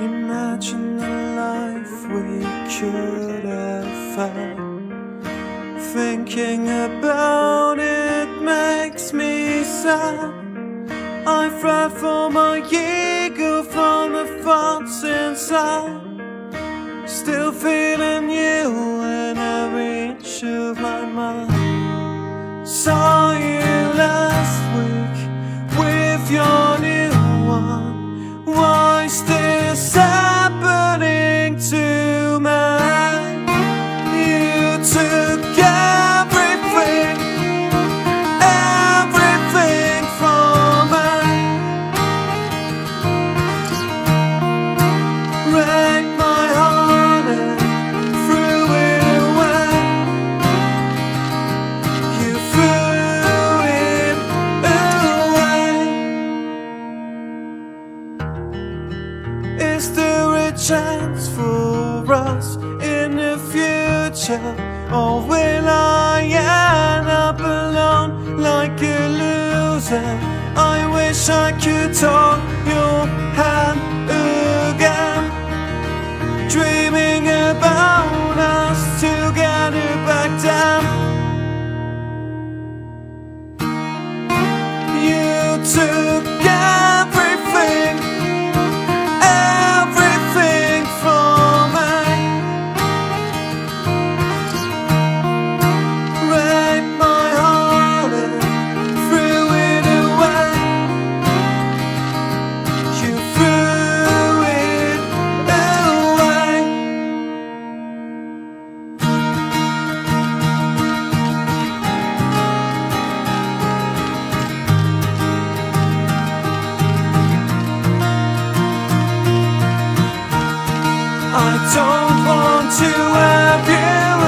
Imagine the life we could have had. Thinking about it makes me sad. I fret for my ego from the thoughts inside. Chance for us in the future? Or will I end up alone like a loser? I wish I could talk your hand again dreaming about us together back then. You took don't want to appear